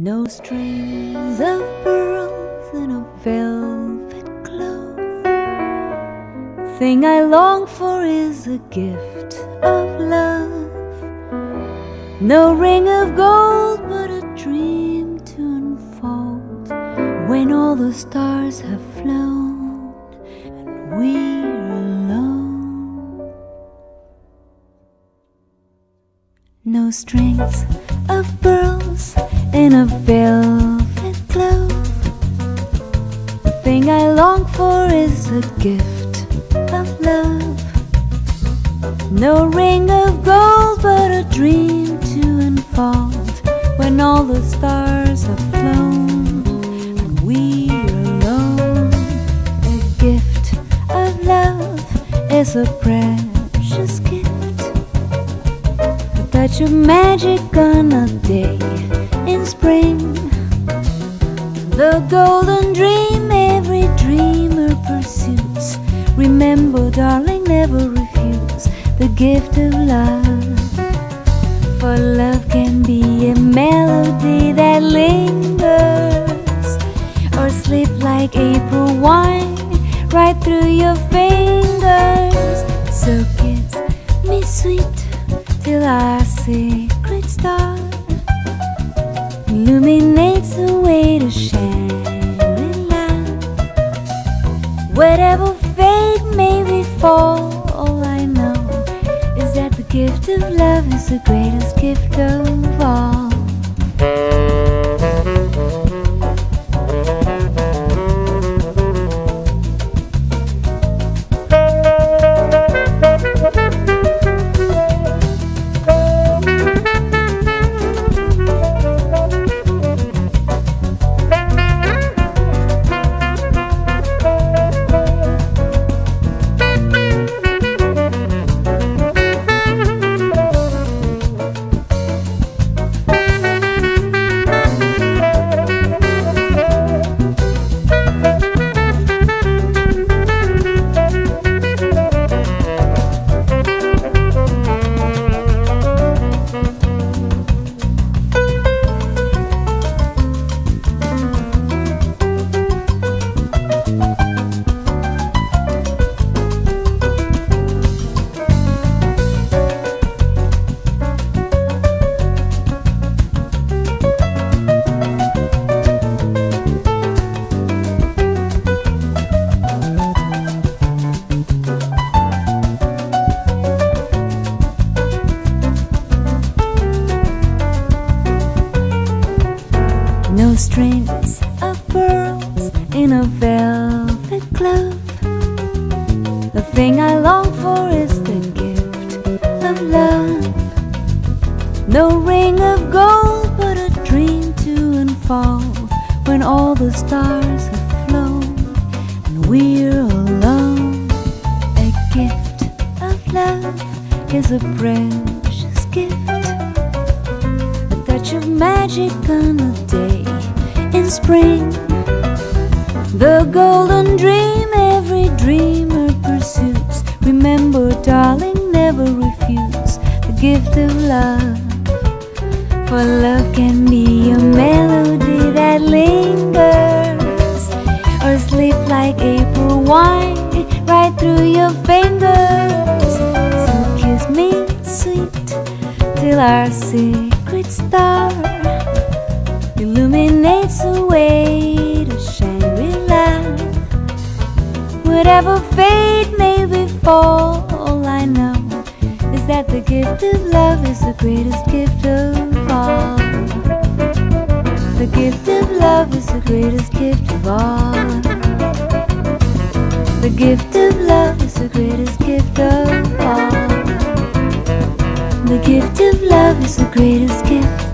No strings of pearls in a velvet glove. Thing I long for is a gift of love. No ring of gold, but a dream to unfold when all the stars have flown and we're alone. No strings of pearls in a velvet glove. The thing I long for is a gift of love. No ring of gold, but a dream to unfold when all the stars have flown and we're alone. A gift of love is a precious gift. A touch of magic on a day spring. The golden dream every dreamer pursues. Remember, darling, never refuse the gift of love. For love can be a melody that lingers, or slip like April wine right through your fingers. So kiss me sweet till our secret stars illuminates the way to Shangri-La. Whatever fate may befall, all I know is that the gift of love is the greatest gift of all. No strings of pearls in a velvet glove. The thing I long for is the gift of love. No ring of gold, but a dream to unfold when all the stars have flown and we're alone. A gift of love is a precious gift magic on a day in spring. The golden dream every dreamer pursues. Remember, darling, never refuse the gift of love. For love can be a melody that lingers, or slip like April wine right through your fingers. So kiss me sweet till secret star illuminates the way to Shangri-La. Whatever fate may befall, all I know is that the gift of love is the greatest gift of all. The gift of love is the greatest gift of all. The gift of love is the greatest gift of all. The gift of love is the greatest gift